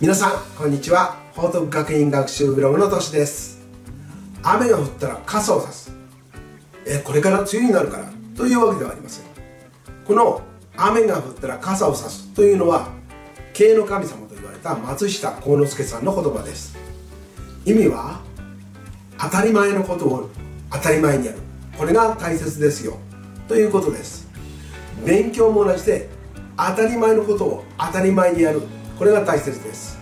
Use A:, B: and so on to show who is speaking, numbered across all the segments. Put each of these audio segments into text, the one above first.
A: 皆さんこんにちは。報徳学院学習ブログのとしです。雨が降ったら傘を差す。えこれから梅雨になるから。というわけではありません。この雨が降ったら傘を差す。というのは経営の神様と言われた松下幸之助さんの言葉です。意味は当たり前のことを当たり前にやる。これが大切ですよ。ということです。勉強も同じで当たり前のことを当たり前にやる。これが大切です。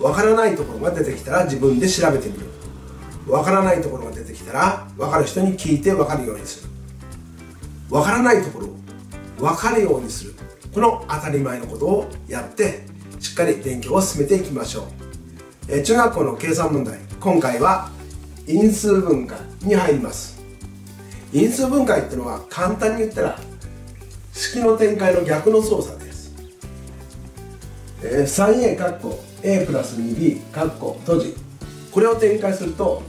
A: わからないところが出てきたら自分で調べてみる。わからないところが出てきたら分かる人に聞いて分かるようにする。わからないところを分かるようにする。この当たり前のことをやってしっかり勉強を進めていきましょう、え中学校の計算問題。今回は因数分解に入ります。因数分解っていうのは簡単に言ったら式の展開の逆の操作です、え 3a 括弧 a プラス 2b 括弧閉じ。これを展開すると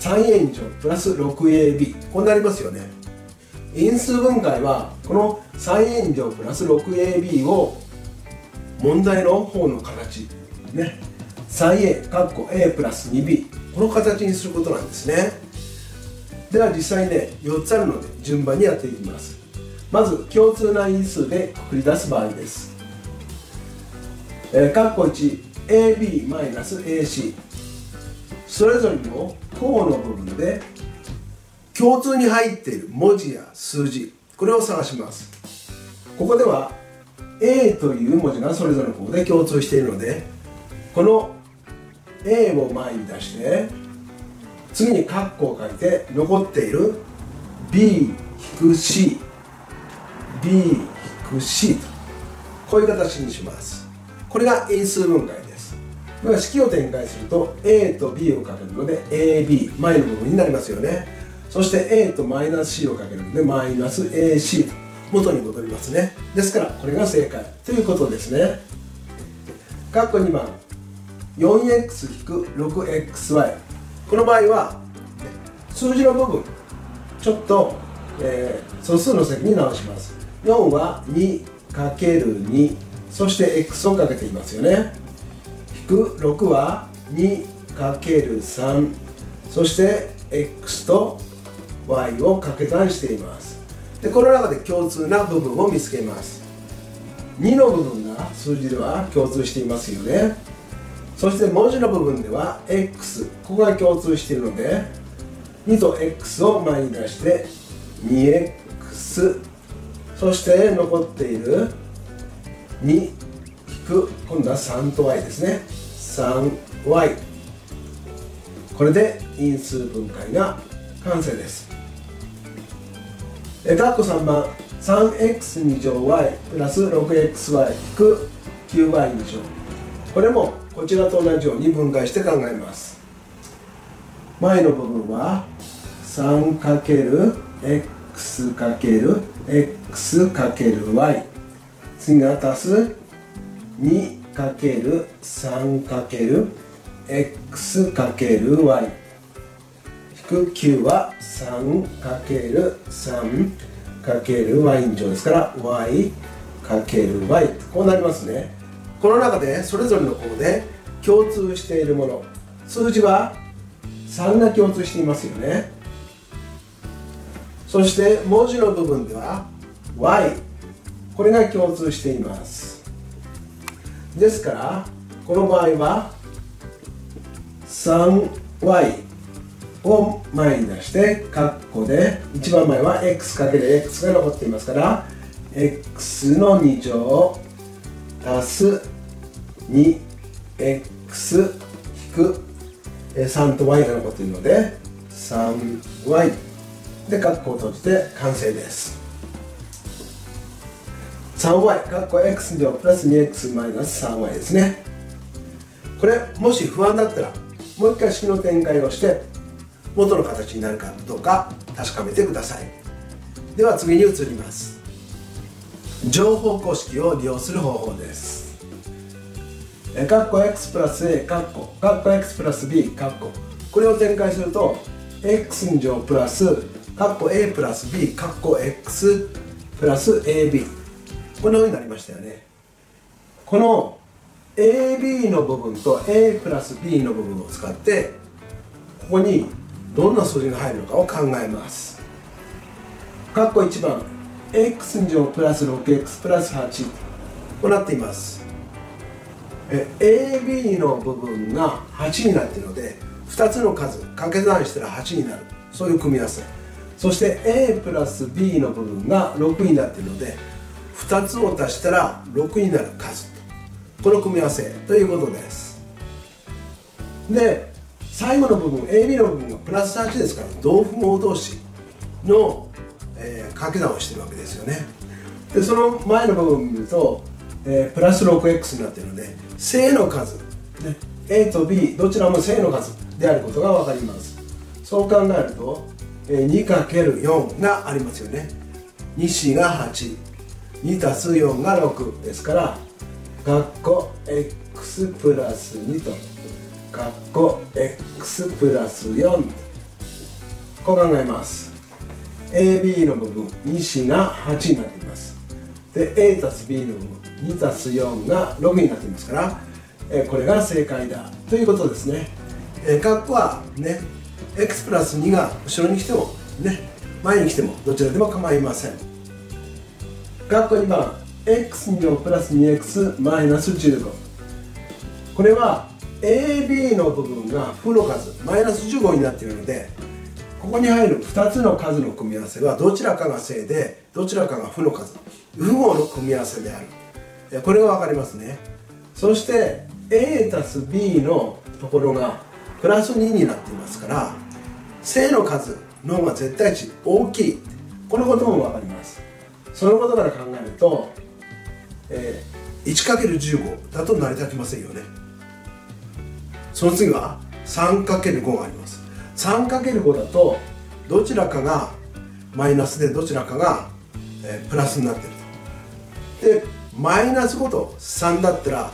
A: 3a 乗プラス 6ab こうなりますよね。因数分解はこの 3a 乗プラス 6ab を問題の方の形ね。3a 括弧 a プラス 2b この形にすることなんですね。では実際ね4つあるので順番にやっていきます。まず共通な因数でくくり出す場合です。え、括弧 1AB-AC それぞれの項の部分で共通に入っている文字や数字これを探します。ここでは A という文字がそれぞれの項で共通しているのでこの A を前に出して次に括弧を書いて残っている B-C B-C とこういう形にします。これが因数分解です。だから式を展開すると A と B をかけるので AB 前の部分になりますよね。そして A とマイナス C をかけるのでマイナス AC 元に戻りますね。ですからこれが正解。ということですね。括弧2番。4x-6xy この場合は数字の部分。ちょっと、えー、素数の積に直します。4は 2×2 そして x をかけていますよね。引く6は 2×3 そして x と y を掛け算しています。でこの中で共通な部分を見つけます。2の部分が数字では共通していますよね。そして文字の部分では x ここが共通しているので2と x を前に出して 2x そして残っている2引く今度は3と y ですね。3y これで因数分解が完成です。え括弧3番 3x2 乗 y プラス 6xy 引く 9y 2乗。これもこちらと同じように分解して考えます。前の部分は 3×x×x×y 次が足す 2×3×x×y 引く9は 3×3×y 乗ですから y×y こうなりますね。この中でそれぞれの項で共通しているもの。数字は3が共通していますよね。そして文字の部分では y これが共通しています。ですからこの場合は 3y を前に出して括弧で一番前は x×x が残っていますから x の2乗足す 2x 引く3と y が残っているので 3y で括弧を閉じて完成です。3y 括弧 x 乗プラス 2x マイナス 3y ですね。これもし不安だったらもう一回式の展開をして元の形になるかどうか確かめてください。では次に移ります。乗法公式を利用する方法です。カッコ x プラス a カッコカッコ x プラス b カッコこれを展開すると x 乗プラスカッコ a プラス b カッコ x プラス ab このようになりましたよね。この AB の部分と A プラス B の部分を使ってここにどんな数字が入るのかを考えます。括弧1番 x 乗プラス 6x プラス8となっています。え AB の部分が8になっているので2つの数掛け算したら8になる。そういう組み合わせ。そして A プラス B の部分が6になっているので2つを足したら6になる数。この組み合わせということです。で最後の部分 AB の部分がプラス8ですから同符号同士の、えー、掛け算をしてるわけですよね。でその前の部分を見ると、えー、プラス 6x になってるので正の数、ね、A と B どちらも正の数であることが分かります。そう考えると、えー、2×4 がありますよね。2 4が8 2たす4が6ですから括弧 x プラス2と。括弧 x プラス4こう考えます。AB の部分2子が8になっています。で A たす B の部分2たす4が6になっていますから、えこれが正解だ。ということですね、え、括弧はね x プラス2が後ろに来てもね前に来てもどちらでも構いません。括弧2番 x2 乗プラス 2x マイナス15これは AB の部分が負の数マイナス15になっているのでここに入る2つの数の組み合わせはどちらかが正でどちらかが負の数。符号の組み合わせである。これが分かりますね。そして A たす B のところがプラス2になっていますから正の数の方が絶対値大きい。このことも分かります。そのことから考えるとえー、1×15 だと成り立ちませんよね。その次は 3×5 があります。3×5 だとどちらかがマイナスでどちらかが、えー、プラスになってると。でマイナス5と3だったら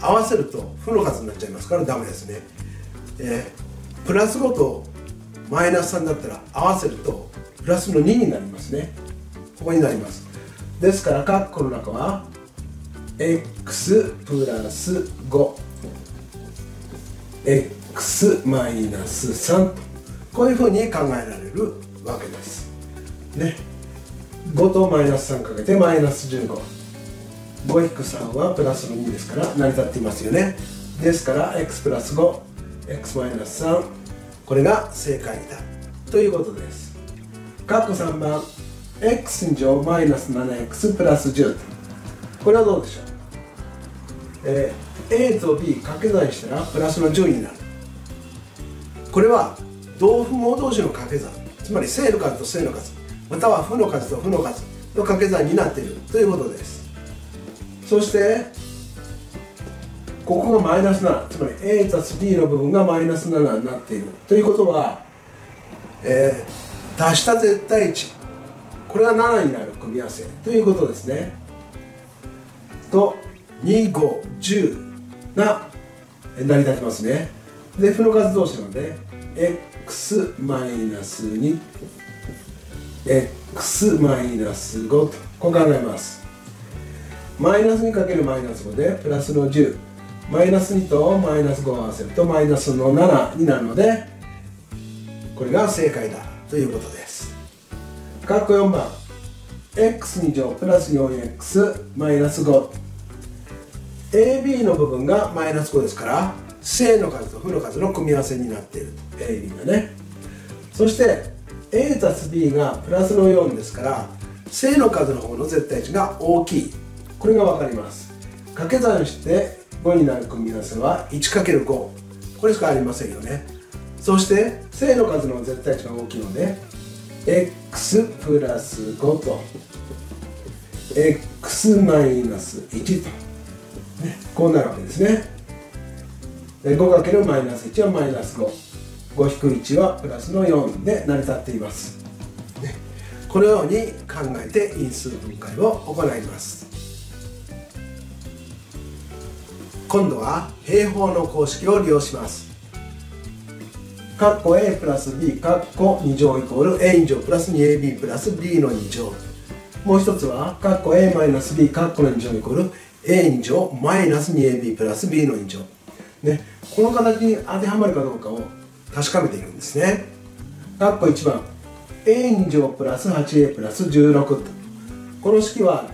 A: 合わせると負の数になっちゃいますからダメですね、えー、プラス5とマイナス3だったら合わせるとプラスの2になりますね。ここになります。ですから括弧の中は x プラス 5x マイナス3とこういうふうに考えられるわけです。ね。5とマイナス3かけてマイナス15 5-3はプラスの2ですから成り立っていますよね。ですから x プラス 5x マイナス3これが正解だ。ということです。括弧3番。X 乗マイナス 7x プラス10これはどうでしょう？えー、A と B 掛け算したらプラスの10になる。これは同符号同士の掛け算。つまり正の数と正の数。または負の数と負の数の掛け算になっている。ということです。そしてここがマイナス7つまり A たす B の部分がマイナス7になっている。ということは、えー、足した絶対値。これが7になる組み合わせということですね。と2510が成り立ちますね。で負の数同士なので x マイナス 2x マイナス5とこう考えます。マイナス2かけるマイナス5でプラスの10マイナス2とマイナス5を合わせるとマイナスの7になるのでこれが正解だということです。括弧4番。X2 乗プラス 4x マイナス5 AB の部分がマイナス5ですから正の数と負の数の組み合わせになっている。AB がね。そして A たす B がプラスの4ですから正の数の方の絶対値が大きい。これが分かります。掛け算して5になる組み合わせは 1×5 これしかありませんよね。そして正の数の絶対値が大きいので x プラス5と。X マイナス1と。ね、こうなるわけですね。5× マイナス1はマイナス55-1はプラスの4で成り立っています、ね、このように考えて因数分解を行います。今度は平方の公式を利用します。括弧 a プラス b 括弧2乗イコール a 以上プラス 2ab プラス b の2乗。もう一つは括弧 a マイナス b 括弧の2乗イコール a2 乗マイナス 2ab プラス b の2乗、ね、この形に当てはまるかどうかを確かめていくんですね。括弧1番。A2 乗プラス 8a プラス16と。この式は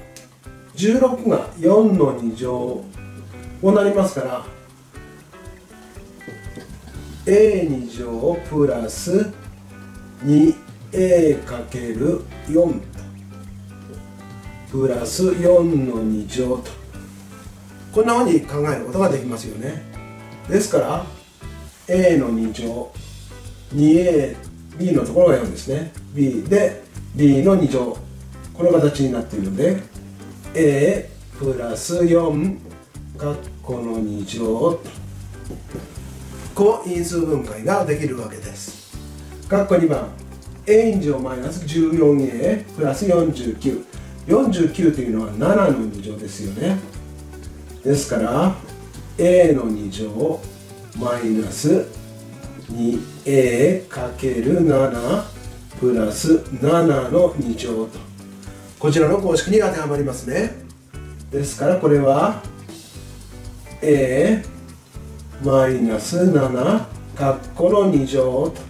A: 16が4の2乗こうなりますから a2 乗プラス 2a かける4プラス4の2乗と。こんなふうに考えることができますよね。ですから a の2乗 2ab のところが4ですね。B で b の2乗。この形になっているので a プラス4括弧の2乗個因数分解ができるわけです。括弧2番。a 乗マイナス 14a プラス49 49というのは7の2乗ですよね。ですから a の2乗マイナス 2a かける7プラス7の2乗と。こちらの公式に当てはまりますね。ですからこれは a マイナス7括弧の2乗と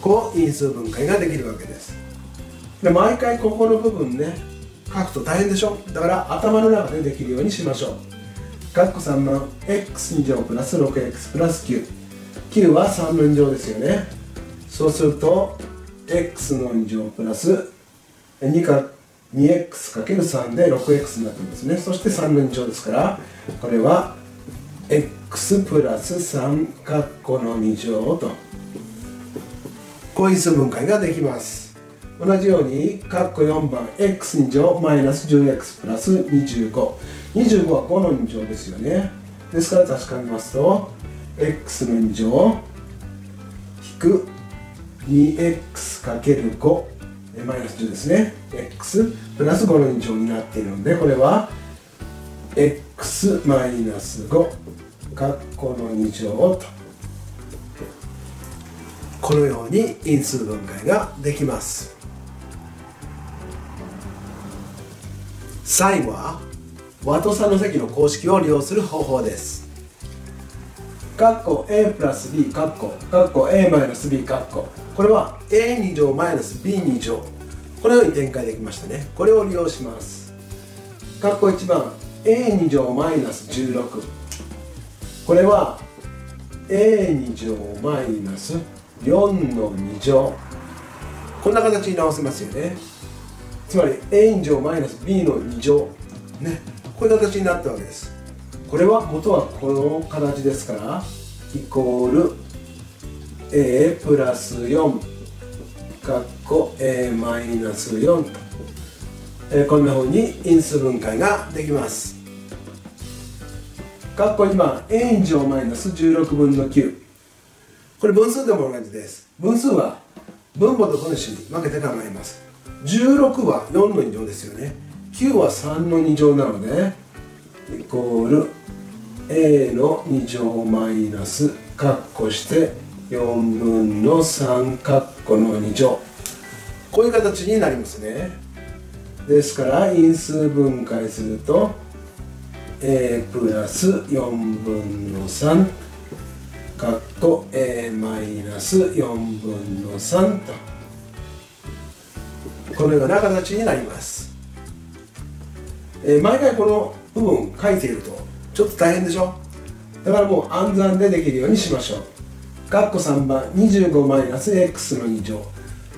A: こう因数分解ができるわけです。で毎回ここの部分ね書くと大変でしょ？だから頭の中でできるようにしましょう。括弧3番 x2 乗プラス 6x プラス9 9は3の2乗ですよね。そうすると x の2乗プラス2か 2x×3 で 6x になってますね。そして3の2乗ですからこれは x プラス3括弧の2乗と。こういう数分解ができます。同じように括弧4番 x2 乗マイナス 10x プラス2525は5の2乗ですよね。ですから確かめますと x の2乗引く 2x×5 マイナス10ですね。x プラス5の2乗になっているのでこれは x マイナス5括弧の2乗とこのように因数分解ができます。最後は和と差の積の公式を利用する方法です。括弧 a プラス b 括弧括弧 a マイナス b 括弧これは a2 乗マイナス b2 乗。このように展開できましたね。これを利用します。括弧1番 a2 乗マイナス16これは a2 乗マイナス4の2乗。こんな形に直せますよね。つまり a 乗マイナス b の2乗ね。こういう形になったわけです。これは元はこの形ですからイコール a プラス4かっこ a マイナス4と、え、こんなふうに因数分解ができます。括弧2番 a 乗マイナス16分の9これ分数でも同じです。分数は分母と分子に分けて考えます。16は4の2乗ですよね。9は3の2乗なのでイコール a の2乗マイナス括弧して4分の3括弧の2乗。こういう形になりますね。ですから因数分解すると a プラス4分の3括弧 a マイナス4分の3と。このような形になります、えー、毎回この部分書いているとちょっと大変でしょ？だからもう暗算でできるようにしましょう。括弧3番25マイナス x の2乗。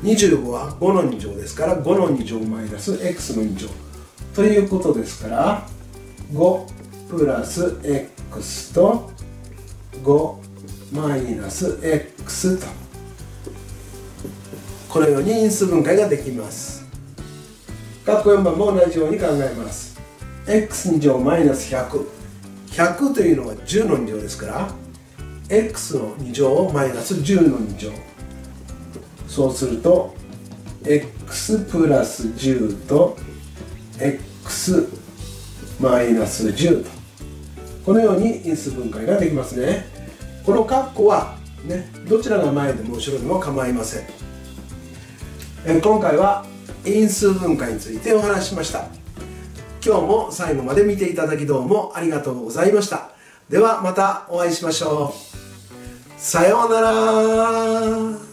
A: 25は5の2乗ですから5の2乗マイナス x の2乗。ということですから5プラス x と5マイナス x と。このように因数分解ができます。括弧4番も同じように考えます。X2 乗マイナス100 100というのは10の2乗ですから x の2乗マイナス10の2乗。そうすると x プラス10と x マイナス10と。このように因数分解ができますね。この括弧はねどちらが前でも後ろでも構いません。え今回は因数分解についてお話ししました。今日も最後まで見ていただきどうもありがとうございました。ではまたお会いしましょう。さようなら。